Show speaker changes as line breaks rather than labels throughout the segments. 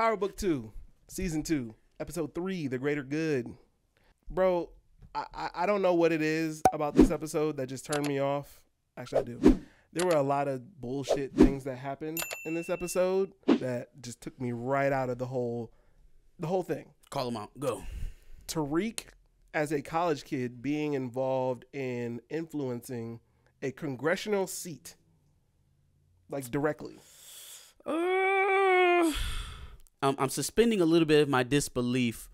Power Book Two, Season Two, Episode Three, The Greater Good. Bro, I, I, I don't know what it is about this episode that just turned me off. Actually, I do. There were a lot of bullshit things that happened in this episode that just took me right out of the whole, the whole thing.
Call them out. Go.
Tariq, as a college kid, being involved in influencing a congressional seat, like directly.
Uh, I'm, I'm suspending a little bit of my disbelief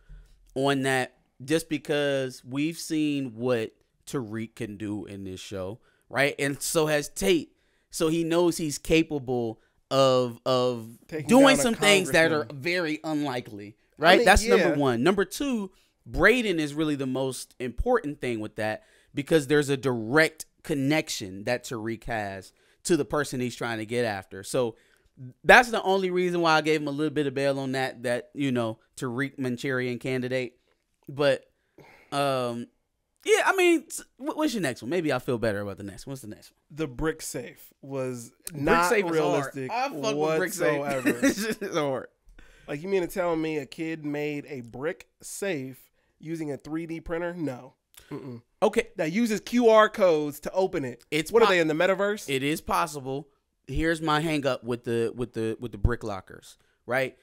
on that just because we've seen what Tariq can do in this show, right? And so has Tate. So he knows he's capable of of
Taking
doing some things that are very unlikely, right?
mean,
That's
yeah.
number one. Number two, Brayden is really the most important thing with that because there's a direct connection that Tariq has to the person he's trying to get after. So that's the only reason why I gave him a little bit of bail on that. That you know, Tariq Manchurian candidate. But um, yeah, I mean, what's your next one? Maybe I'll feel better about the next one. What's the next one?
The brick safe was not
Brick Safe
realistic
I fuck with Brick Safe. it's hard.
like you mean to tell me a kid made a brick safe using a 3D printer? No. Mm-mm.
Okay,
That uses QR codes to open it.
It's
what are they in the metaverse?
it is possible. Here's my hang up with the with the with the brick lockers, right?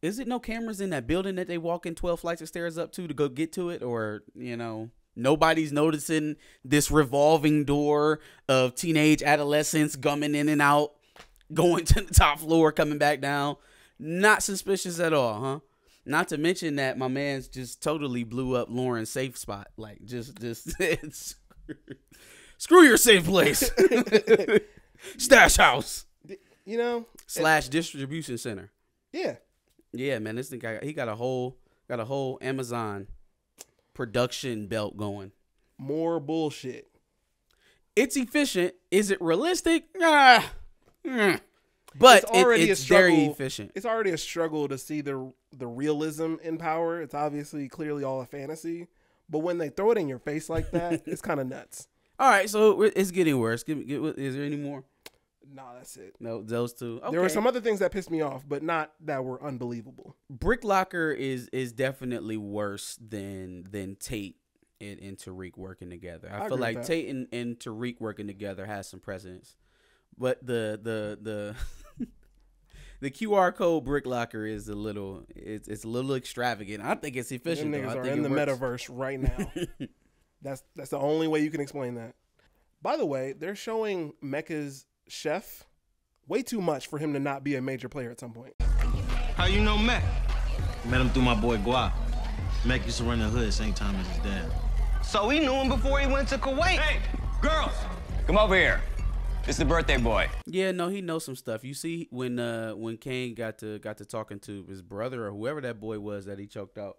Is it no cameras in that building that they walk in 12 flights of stairs up to to go get to it or, you know, nobody's noticing this revolving door of teenage adolescents gumming in and out, going to the top floor, coming back down. Not suspicious at all, huh? Not to mention that my man's just totally blew up Lauren's safe spot. Like just just screw your safe place. Stash house
you know?
slash distribution center.
Yeah.
Yeah, man, this thing got, he got a whole got a whole Amazon production belt going.
More bullshit.
It's efficient. Is it realistic? Ah, mm. but
It's
it-
already a
it's very
struggle.
efficient.
It's already a struggle to see the the realism in power. It's obviously clearly all a fantasy. But when they throw it in your face like that, it's kind of nuts.
All right, so it's getting worse. Give, give, is there any more?
Nah, that's it.
No, those two. Okay.
There were some other things that pissed me off, but not that were unbelievable.
Brick Locker is is definitely worse than than Tate and, and Tariq working together. I,
I
feel like. Tate and, and Tariq working together has some precedence. But the the the the QR code Brick Locker is a little it's it's a little extravagant. I think it's efficient.
Them niggas are in the
works.
metaverse right now. that's that's the only way you can explain that. By the way, they're showing Mecca's chef way too much for him to not be a major player at some point.
How you know Mac? Met him through my boy Guap. Mac used to run the hood same time as his dad.
So he knew him before he went to Kuwait.
Hey, girls!
Come over here. It's the birthday boy.
Yeah, no, he knows some stuff. You see, when uh when Cane got to got to talking to his brother or whoever that boy was that he choked out.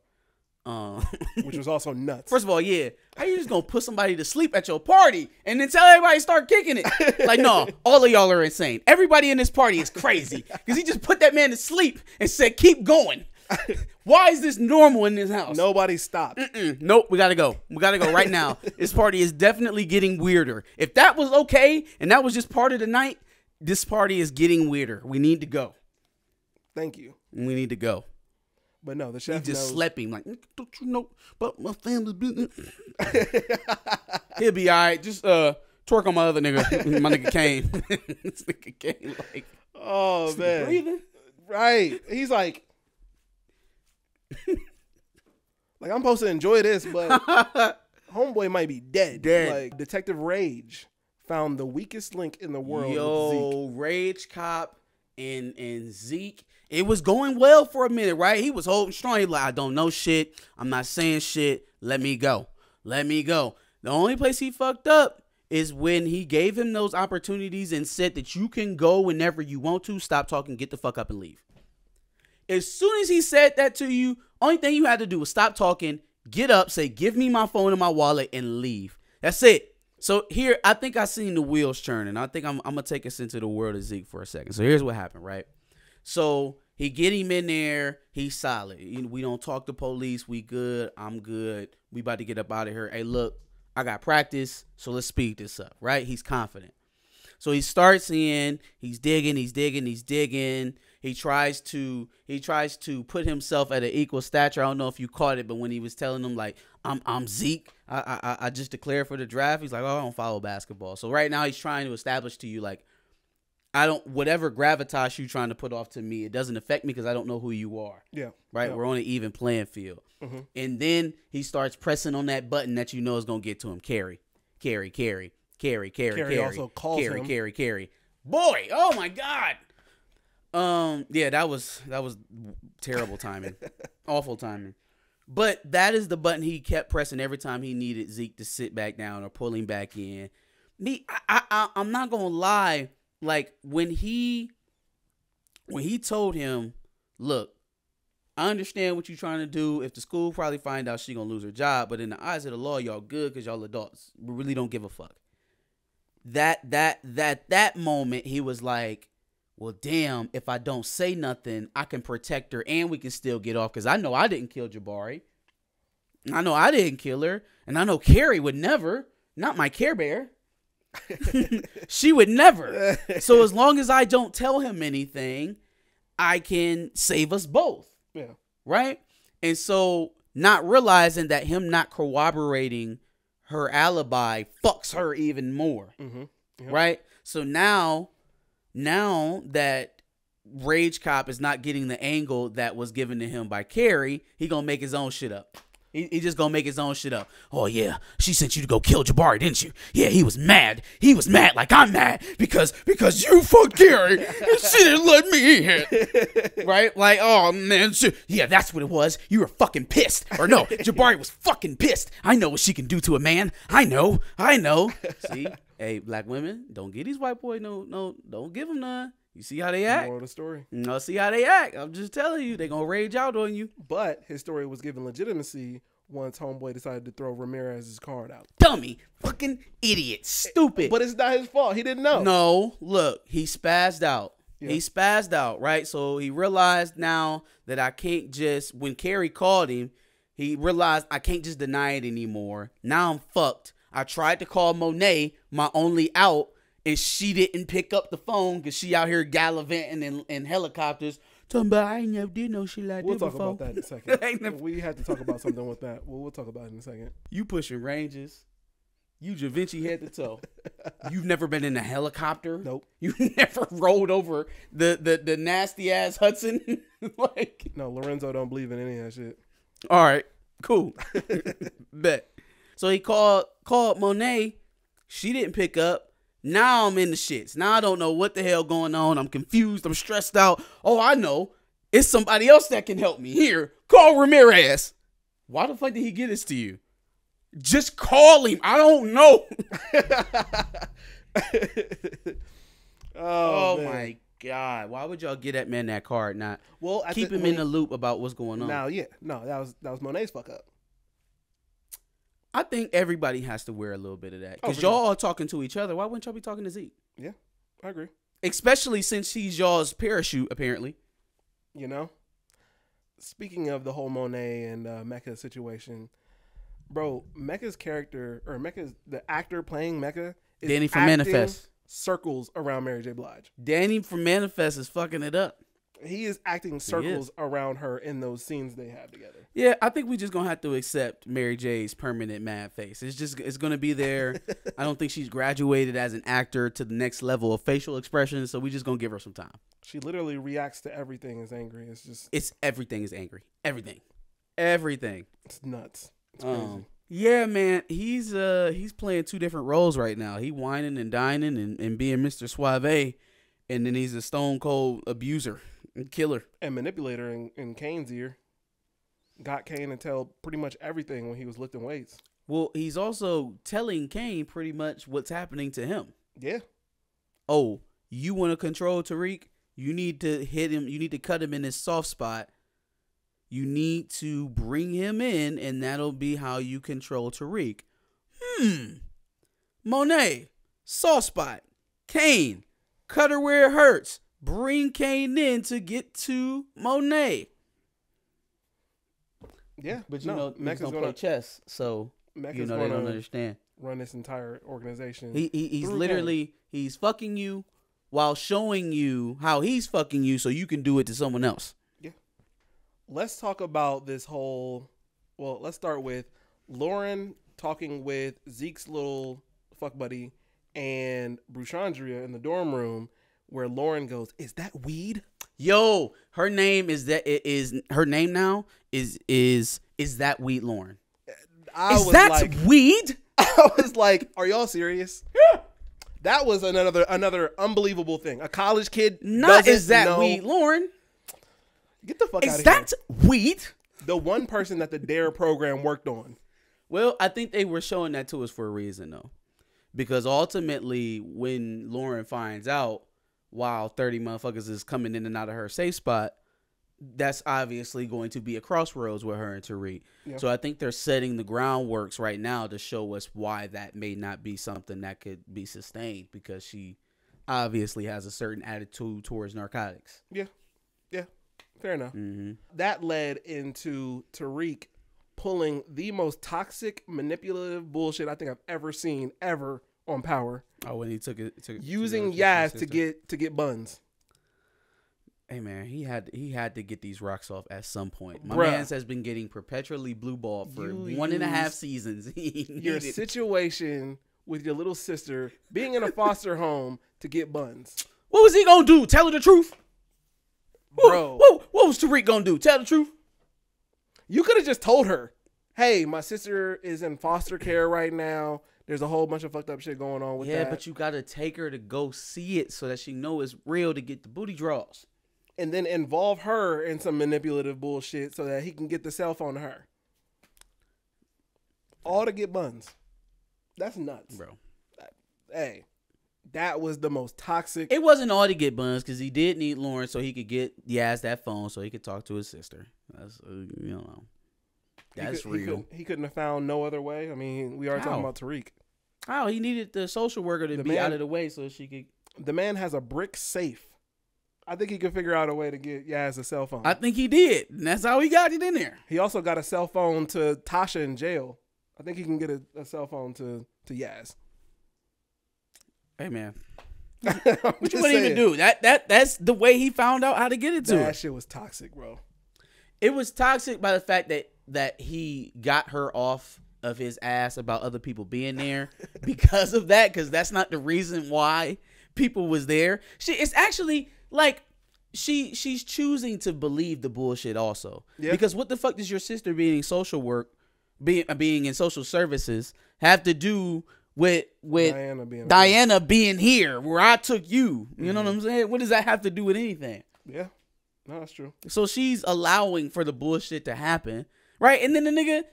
Um,
which was also nuts.
First of all, yeah, how you just gonna put somebody to sleep at your party and then tell everybody to start kicking it? Like, no, all of y'all are insane. Everybody in this party is crazy because he just put that man to sleep and said, "Keep going." Why is this normal in this house?
Nobody stopped.
Mm, nope, we gotta go. We gotta go right now. this party is definitely getting weirder. If that was okay and that was just part of the night, this party is getting weirder. We need to go.
Thank you.
We need to go.
But no, the
He
chef
just
knows.
slept him like, "Mm, don't you know about my family business? He'll be all right. Just uh, twerk on my other nigga, my nigga Cane. this nigga Cane, like,
Oh man,
breathing.
right? He's like, like I'm supposed to enjoy this, but homeboy might be dead.
Dead.
Like Detective Rage found the weakest link in the world.
Yo, Rage Cop and and Zeke. It was going well for a minute, right? He was holding strong. He like, I don't know shit. I'm not saying shit. Let me go. Let me go. The only place he fucked up is when he gave him those opportunities and said that you can go whenever you want to. Stop talking. Get the fuck up and leave. As soon as he said that to you, only thing you had to do was stop talking, get up, say, "Give me my phone and my wallet," and leave. That's it. So here, I think I seen the wheels turning. I think I'm, I'm gonna take us into the world of Zeke for a second. So here's what happened, right? So he get him in there. He's solid. We don't talk to police. We good. I'm good. We about to get up out of here. Hey, look, I got practice, so let's speed this up, right? He's confident. So he starts in, he's digging, he's digging, he's digging. he tries to he tries to put himself at an equal stature. I don't know if you caught it, but when he was telling him like I'm I'm Zeke, I I, I just declared for the draft. He's like, oh, I don't follow basketball. So right now he's trying to establish to you like I don't whatever gravitas you trying to put off to me, it doesn't affect me because I don't know who you are.
Yeah.
Right,
Yeah.
we're on an even playing field.
Mhm.
And then he starts pressing on that button that you know is gonna get to him. Carry, carry, carry, carry, carry,
Carry
carry.
also calls
carry,
him.
carry, carry. Boy, oh my god. Um, yeah, that was that was terrible timing, awful timing. But that is the button he kept pressing every time he needed Zeke to sit back down or pull him back in. Me, I, I, I I'm not gonna lie. Like when he when he told him, "Look, I understand what you're trying to do. If the school probably find out she gonna lose her job, but in the eyes of the law, y'all good because y'all adults. We really don't give a fuck." That that that that moment, he was like, "Well, damn. If I don't say nothing, I can protect her, and we can still get off because I know I didn't kill Jabari. I know I didn't kill her, and I know Carrie would never. Not my Care Bear." She would never. So as long as I don't tell him anything, I can save us both,
Yeah.
right? And so not realizing that him not corroborating her alibi fucks her even more,
Mm-hmm. Yep.
right? So now, now that Rage Cop is not getting the angle that was given to him by Carrie, he gonna make his own shit up. He, he just gonna make his own shit up. Oh yeah, she sent you to go kill Jabari, didn't you? Yeah, he was mad. He was mad like I'm mad because because you fucked Carrie and she didn't let me in. right? Like, oh man, she, yeah, that's what it was. You were fucking pissed. Or no, Jabari was fucking pissed. I know what she can do to a man. I know. I know. See, hey, black women, don't get these white boys no no. Don't give them none. You see how they act.
Moral of the story.
No, see how they act. I'm just telling you, they gonna rage out on you.
But his story was given legitimacy once Homeboy decided to throw Ramirez's card out.
Dummy, fucking idiot, stupid.
But it's not his fault. He didn't know.
No, look, he spazzed out.
Yeah.
He spazzed out, right? So he realized now that I can't just when Carrie called him, he realized I can't just deny it anymore. Now I'm fucked. I tried to call Monet, my only out, and she didn't pick up the phone because she out here gallivanting in, in helicopters. Talking about I ain't never did no shit like
We'll
that
talk
before.
about that in a second.
Never-
we had to talk about something with that. Well, we'll talk about it in a second.
You pushing ranges. You Da Vinci head to toe. You've never been in a helicopter.
Nope.
You never rolled over the the, the nasty ass Hudson. like,
No, Lorenzo don't believe in any of that shit.
all right, cool, bet. So he called called Monet. She didn't pick up. Now I'm in the shits. Now I don't know what the hell going on. I'm confused. I'm stressed out. Oh, I know. It's somebody else that can help me. Here, call Ramirez. Why the fuck did he get this to you? Just call him. I don't know.
Oh,
Oh, my god! Why would y'all get that man that card? Not
Well, I
keep him in the loop about what's going on.
Now, yeah, no, that was that was Monet's fuck up.
I think everybody has to wear a little bit of that because
for
y'all are talking to each other. Why wouldn't y'all be talking to Zeke?
Yeah, I agree.
Especially since he's y'all's parachute, apparently.
You know, speaking of the whole Monet and uh, Mecca situation, bro, Mecca's character or Mecca's the actor playing Mecca is
Danny from Manifest.
circles around Mary J. Blige.
Danny from Manifest is fucking it up.
He is acting circles around her in those scenes they have together.
Yeah, I think we just gonna have to accept Mary J's permanent mad face. It's just it's gonna be there. I don't think she's graduated as an actor to the next level of facial expression, so we just gonna give her some time.
She literally reacts to everything as angry. It's just
It's everything is angry. Everything. Everything.
it's nuts. It's crazy.
Um, yeah, man, he's uh he's playing two different roles right now. He whining and dining and, and being Mr. Suave, and then he's a stone cold abuser killer.
and manipulator in, in Cane's ear got Cane to tell pretty much everything when he was lifting weights.
Well, he's also telling Cane pretty much what's happening to him.
Yeah,
Oh, you want to control Tariq? You need to hit him. You need to cut him in his soft spot. You need to bring him in, and that'll be how you control Tariq. Hmm. Monet, soft spot. Cane, cut her where it hurts. Bring Cane in to get to Monet.
yeah.
But you
no,
know, he's
Mecca's
gonna,
gonna,
play chess, so
Mecca's
you know they don't understand.
run this entire organization.
He, he he's
through
literally he's fucking you while showing you how he's fucking you so you can do it to someone else. Yeah.
Let's talk about this whole. Well, let's start with Lauren talking with Zeke's little fuck buddy and Bruchandria in the dorm room, where Lauren goes, "Is that weed?"
Yo, her name is that it is her name now is is is that Weed Lauren.
I
Is that
like,
weed?
I was like, "Are y'all serious?" That was another another unbelievable thing. A college kid
Not is that
know-
weed Lauren.
Get the fuck out
Is
of
that weed?
The one person that the Dare program worked on.
Well, I think they were showing that to us for a reason though. Because ultimately when Lauren finds out while 30 motherfuckers is coming in and out of her safe spot, that's obviously going to be a crossroads with her and Tariq. So I think they're setting the groundworks right now to show us why that may not be something that could be sustained because she obviously has a certain attitude towards narcotics.
Yeah, yeah, fair enough. Mm-hmm. That led into Tariq pulling the most toxic, manipulative bullshit I think I've ever seen ever on Power,
Oh, when he took it, took it
using Yaz to get to get buns.
Hey man, he had he had to get these rocks off at some point. My
Bruh.
man's has been getting perpetually blue ball for
You
one and a half seasons.
Your situation with your little sister being in a foster home to get buns,
what was he gonna do? Tell her the truth, What-
bro.
What, what was Tariq gonna do? Tell the truth.
You could have just told her, "Hey, my sister is in foster care right now. There's a whole bunch of fucked up shit going on with
yeah,
that."
but you gotta take her to go see it so that she know it's real to get the booty draws.
and then involve her in some manipulative bullshit so that he can get the cell phone to her. All to get buns. That's nuts.
Bro,
Hey, that was the most toxic.
it wasn't all to get buns because he did need Lauren so he could get Yaz that phone so he could talk to his sister. That's uh, you know,
he
that's
could- he
real.
couldn't- He, couldn't have found no other way. I mean, we are
How?
talking about Tariq.
Oh, he needed the social worker to
The
be
man-
out of the way so she could.
The man has a brick safe. I think he could figure out a way to get Yaz a cell phone.
I think he did, and that's how he got it in there.
he also got a cell phone to Tasha in jail. I think he can get a, a cell phone to to Yaz.
Hey man,
what
you wouldn't even do that. That that's the way he found out how to get it to
That
her.
shit was toxic, bro.
It was toxic by the fact that that he got her off of his ass about other people being there because of that. Because that's not the reason why people was there. She it's actually like she she's choosing to believe the bullshit also.
Yeah.
Because what the fuck does your sister being in social work, being uh, being in social services have to do with with
Diana being
Diana being here where I took you? You know what I'm saying? What does that have to do with anything?
Yeah, no, that's true.
So she's allowing for the bullshit to happen, right? And then the nigga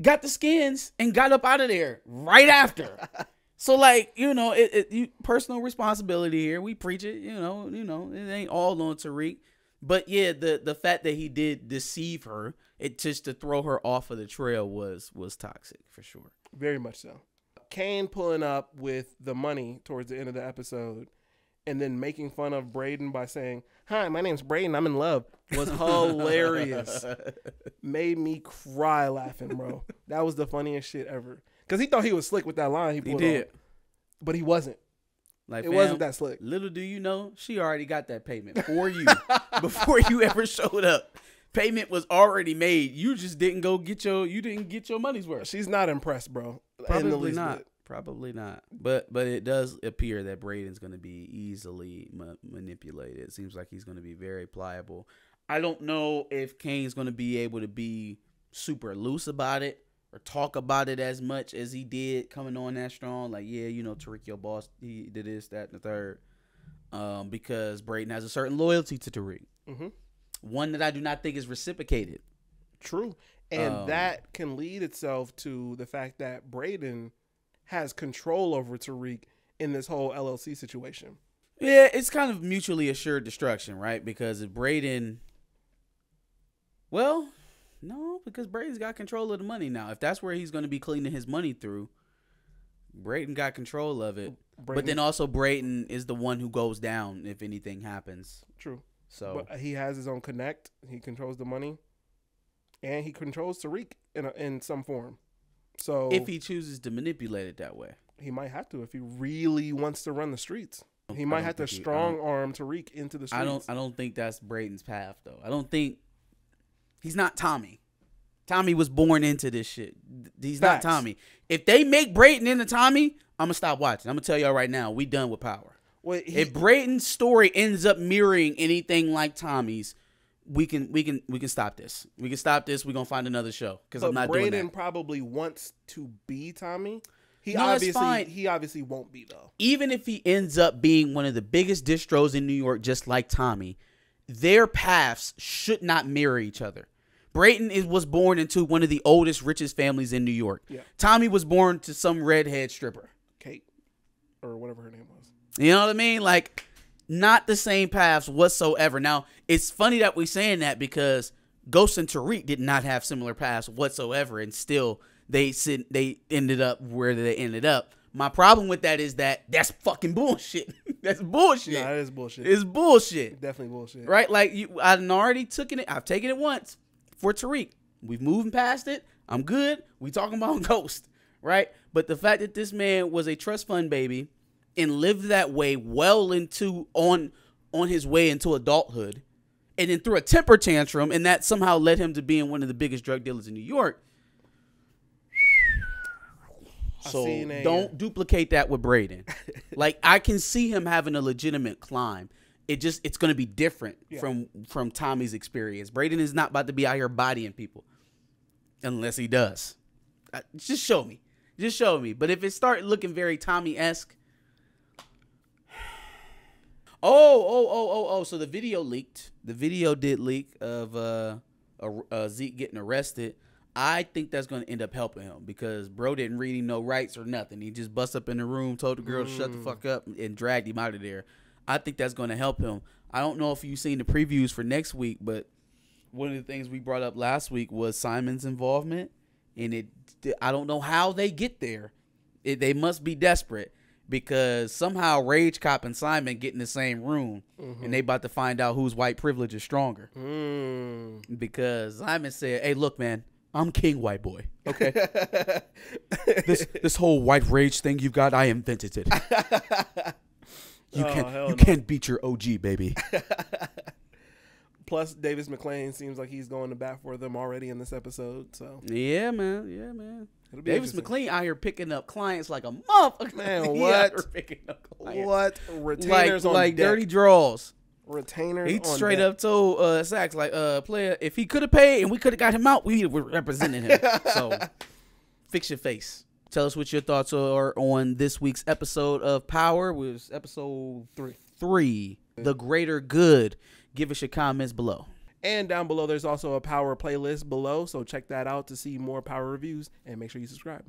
got the skins and got up out of there right after. so like you know, it, it you, personal responsibility here. We preach it, you know, you know, it ain't all on Tariq, but yeah, the the fact that he did deceive her, it just to throw her off of the trail was was toxic for sure.
Very much so. Cane pulling up with the money towards the end of the episode and then making fun of Brayden by saying, Hi, my name's Brayden. I'm in love was hilarious. Made me cry laughing, bro. That was the funniest shit ever. Because he thought he was slick with that line he
He did.
on, but he wasn't.
Like
It
fam,
wasn't that slick.
Little do you know, she already got that payment for you before you ever showed up. Payment was already made. You just didn't go get your you didn't get your money's worth.
She's not impressed, bro.
Probably not.
bit.
Probably not. But but it does appear that Brayden's going to be easily ma- manipulated. It seems like he's going to be very pliable. I don't know if Cane's going to be able to be super loose about it or talk about it as much as he did coming on that strong. Like, yeah, you know, Tariq, your boss, he did this, that, and the third. Um, because Brayden has a certain loyalty to Tariq.
Mhm.
One that I do not think is reciprocated.
True. And
Um,
that can lead itself to the fact that Brayden has control over Tariq in this whole LLC situation.
Yeah, it's kind of mutually assured destruction, right? Because if Brayden, well, no, because Brayden's got control of the money now. If that's where he's going to be cleaning his money through, Brayden got control of it. but then also Brayden is the one who goes down if anything happens.
True.
So
But he has his own connect. He controls the money, and he controls Tariq in a, in some form. So
if he chooses to manipulate it that way,
he might have to if he really wants to run the streets. He might have to
he-
strong arm Tariq into the streets.
I don't. I don't think that's Brayden's path, though. I don't think he's not Tommy. Tommy was born into this shit. He's
Facts.
not Tommy. If they make Brayden into Tommy, I'm gonna stop watching. I'm gonna tell y'all right now, we done with Power.
Well, he,
if Brayden's story ends up mirroring anything like Tommy's, we can we can we can stop this. We can stop this. We're gonna find another show because I'm not
Brayden
doing that.
probably wants to be Tommy. He
No,
obviously he obviously won't be though.
Even if he ends up being one of the biggest distros in New York, just like Tommy, their paths should not mirror each other. Brayden is, was born into one of the oldest, richest families in New York.
Yeah.
Tommy was born to some redhead stripper.
Kate or whatever her name was.
You know what I mean? Like, not the same paths whatsoever. Now, it's funny that we're saying that because Ghost and Tariq did not have similar paths whatsoever, and still they sit, they ended up where they ended up. My problem with that is that that's fucking bullshit. that's bullshit.
Nah, that is bullshit.
it's bullshit,
Definitely bullshit.
right? Like you, I've already taken it. I've taken it once for Tariq. We've moved past it. I'm good. We talking about Ghost, right? But the fact that this man was a trust fund baby and lived that way well into on on his way into adulthood, and then threw a temper tantrum, and that somehow led him to being one of the biggest drug dealers in New York. So don't duplicate that with Brayden. like I can see him having a legitimate climb. It just it's going to be different from from Tommy's experience. Brayden is not about to be out here bodying people unless he does. Uh, Just show me. Just show me. But if it start looking very Tommy esque. Oh, oh, oh, oh, oh. So the video leaked. The video did leak of uh, uh, uh Zeke getting arrested. I think that's going to end up helping him because bro didn't read him no rights or nothing. He just bust up in the room, told the girl to shut the fuck up, and dragged him out of there. I think that's going to help him. I don't know if you've seen the previews for next week, but one of the things we brought up last week was Simon's involvement, and it. I don't know how they get there. It, they must be desperate because somehow Rage Cop and Simon get in the same room, and they about to find out whose white privilege is stronger.
Mm.
Because Simon said, "Hey, look, man, I'm King White Boy. Okay, this this whole white rage thing you've got, I invented it. You
Oh,
can't you
no.
can't beat your OG, baby."
Plus, Davis MacLean seems like he's going to bat for them already in this episode. So
Yeah, man. Yeah, man.
It'll be
Davis. MacLean out here picking up clients like a motherfucker.
Man, what?
here picking up clients.
what
Like
retainers on
like
deck.
dirty draws.
retainers?
He straight
deck.
up told uh Sachs like uh player if he could have paid and we could have got him out, we were representing him. so fix your face. Tell us what your thoughts are on this week's episode of Power. Was episode
Three.
Three. The greater good. Give us your comments below.
And down below, there's also a power playlist below. So check that out to see more power reviews and make sure you subscribe.